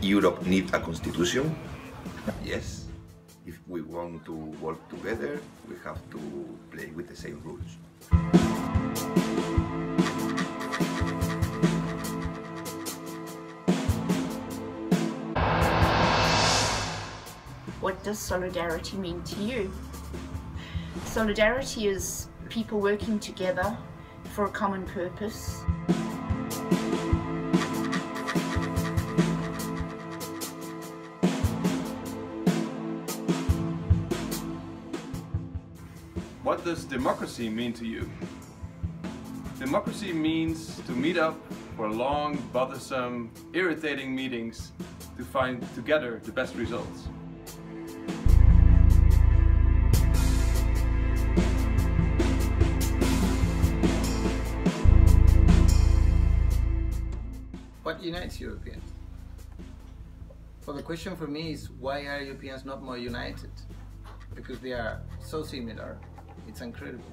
Europe need a constitution? Yes. If we want to work together, we have to play with the same rules. What does solidarity mean to you? Solidarity is people working together for a common purpose. What does democracy mean to you? Democracy means to meet up for long, bothersome, irritating meetings to find together the best results. What unites Europeans? Well, the question for me is why are Europeans not more united? Because they are so similar, it's incredible.